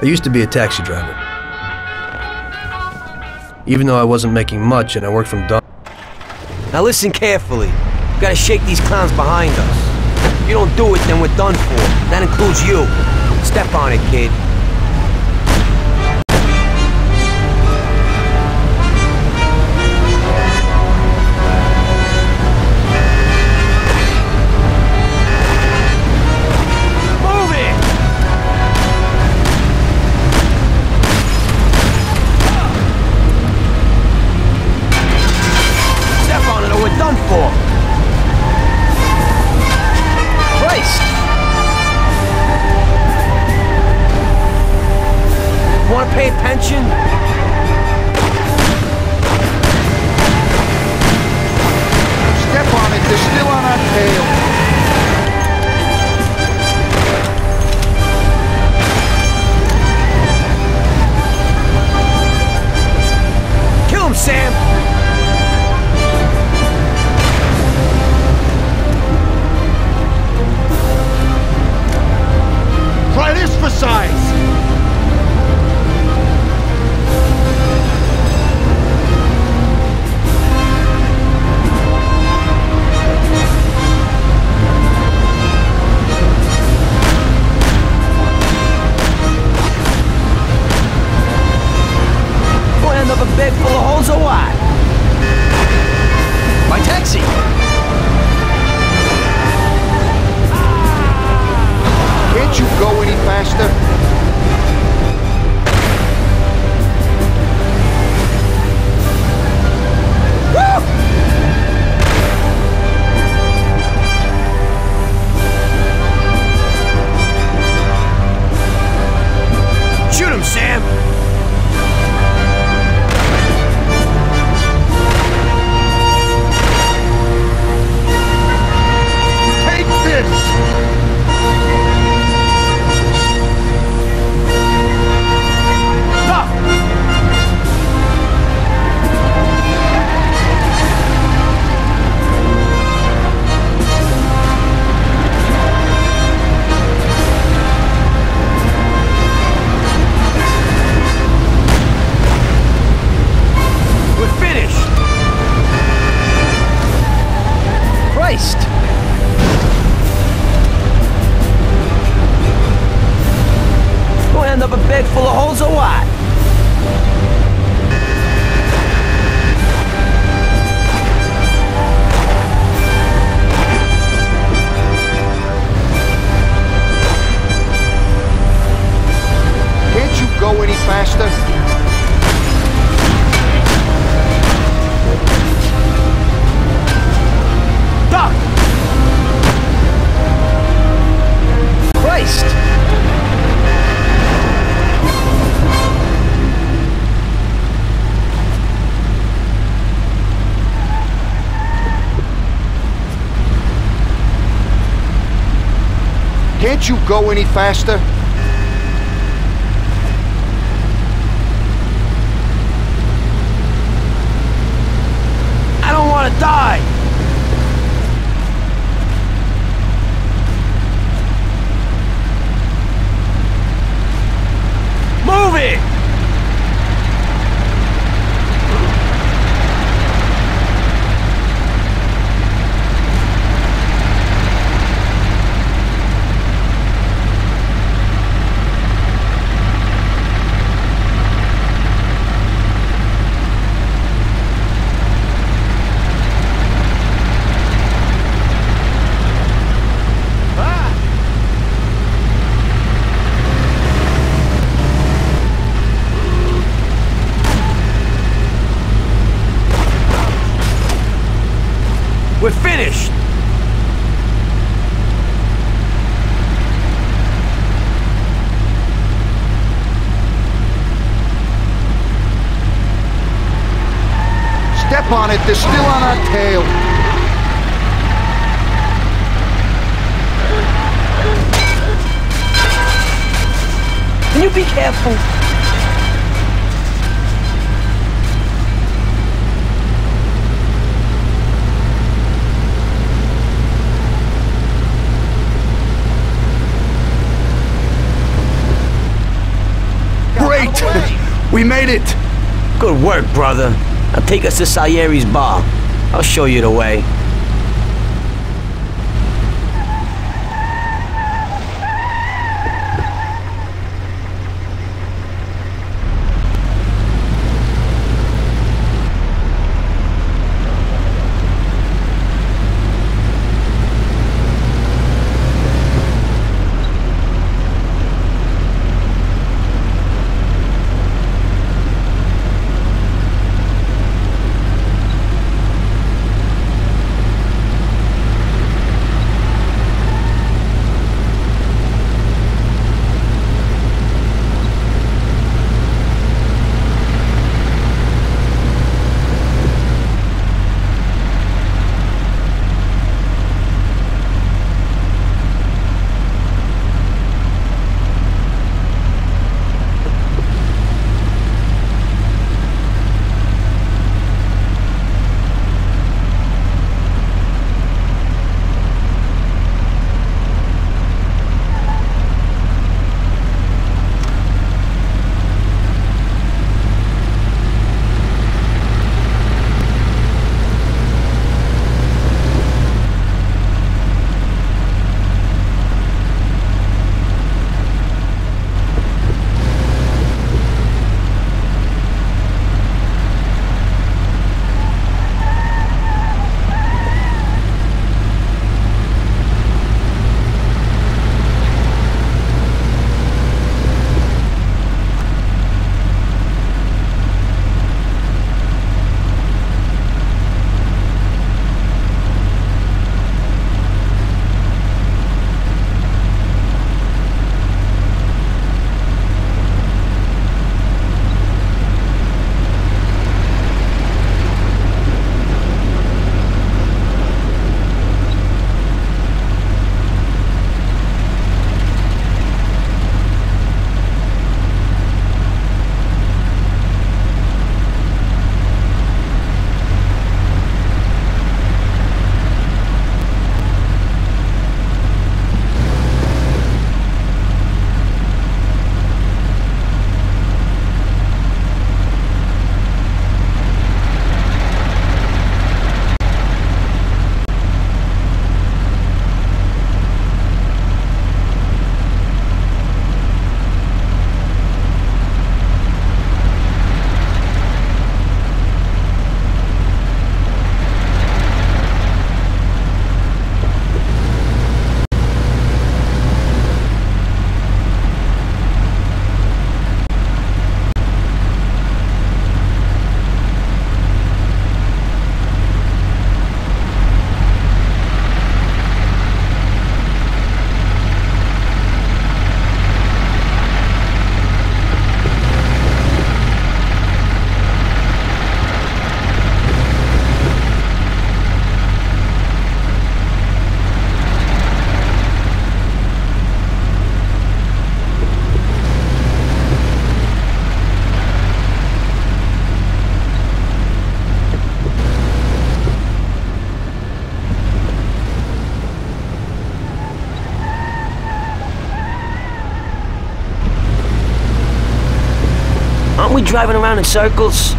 I used to be a taxi driver. Even though I wasn't making much and I worked from dawn. Now listen carefully. We gotta shake these clowns behind us. If you don't do it, then we're done for. That includes you. Step on it, kid. Bed full of holes or what? My taxi! Can't you go any faster? Go any faster? Duck! Christ! Can't you go any faster? Die! Move it! We're finished! Step on it, they're still on our tail. Can you be careful? Made it! Good work, brother. Now take us to Salieri's bar. I'll show you the way. Driving around in circles?